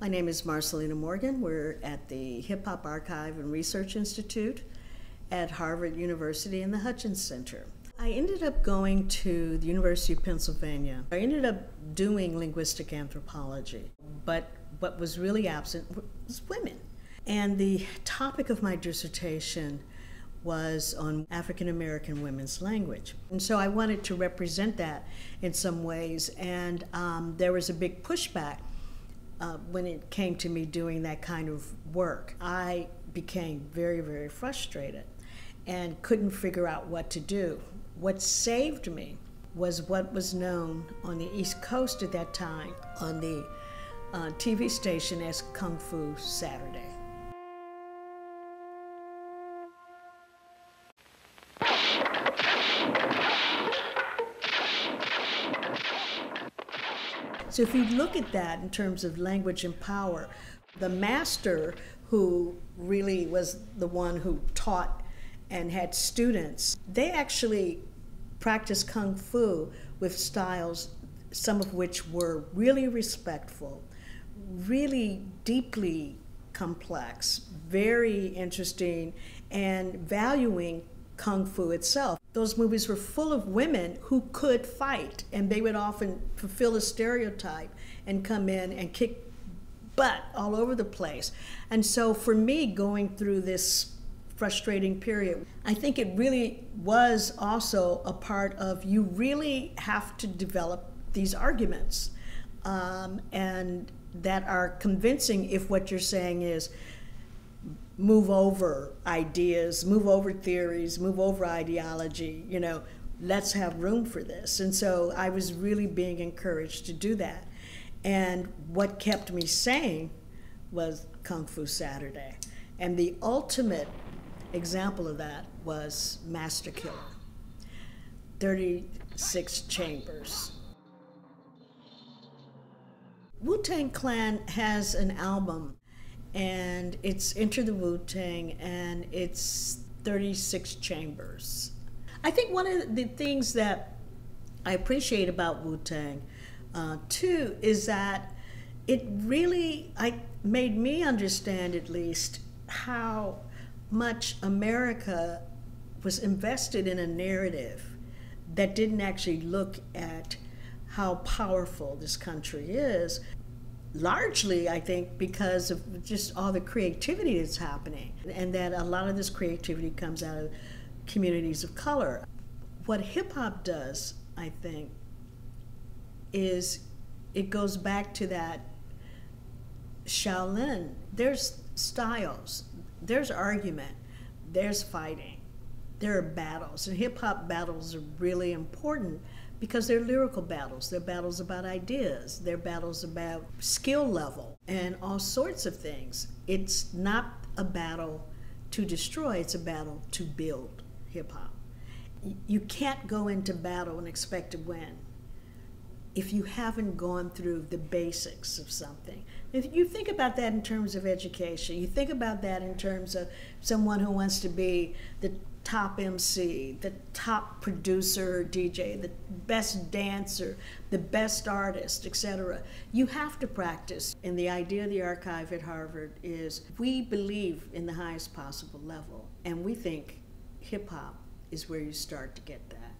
My name is Marcyliena Morgan. We're at the Hip Hop Archive and Research Institute at Harvard University in the Hutchins Center. I ended up going to the University of Pennsylvania. I ended up doing linguistic anthropology, but what was really absent was women. And the topic of my dissertation was on African American women's language. And so I wanted to represent that in some ways, and um, there was a big pushback uh, when it came to me doing that kind of work. I became very, very frustrated and couldn't figure out what to do. What saved me was what was known on the East Coast at that time on the uh, TV station as Kung Fu Saturday. So if you look at that in terms of language and power, the master who really was the one who taught and had students, they actually practiced kung fu with styles, some of which were really respectful, really deeply complex, very interesting, and valuing kung fu itself. Those movies were full of women who could fight, and they would often fulfill a stereotype and come in and kick butt all over the place. And so for me, going through this frustrating period. I think it really was also a part of you really have to develop these arguments um, and that are convincing if what you're saying is move over ideas, move over theories, move over ideology, you know, let's have room for this. And so I was really being encouraged to do that. And what kept me sane was Kung Fu Saturday. And the ultimate example of that was Master Killer 36 chambers. Wu Tang Clan has an album, and it's Enter the Wu Tang, and it's 36 chambers. I think one of the things that I appreciate about Wu Tang, uh, too, is that it really I made me understand at least how much America was invested in a narrative that didn't actually look at how powerful this country is. Largely, I think, because of just all the creativity that's happening, and that a lot of this creativity comes out of communities of color. What hip hop does, I think, is it goes back to that Shaolin. There's styles, there's argument, there's fighting, there are battles. And hip hop battles are really important because they're lyrical battles. They're battles about ideas, they're battles about skill level and all sorts of things. It's not a battle to destroy, it's a battle to build hip hop. You can't go into battle and expect to win if you haven't gone through the basics of something. If you think about that in terms of education, you think about that in terms of someone who wants to be the top MC, the top producer, DJ, the best dancer, the best artist, etc. You have to practice. And the idea of the archive at Harvard is we believe in the highest possible level, and we think hip hop is where you start to get that.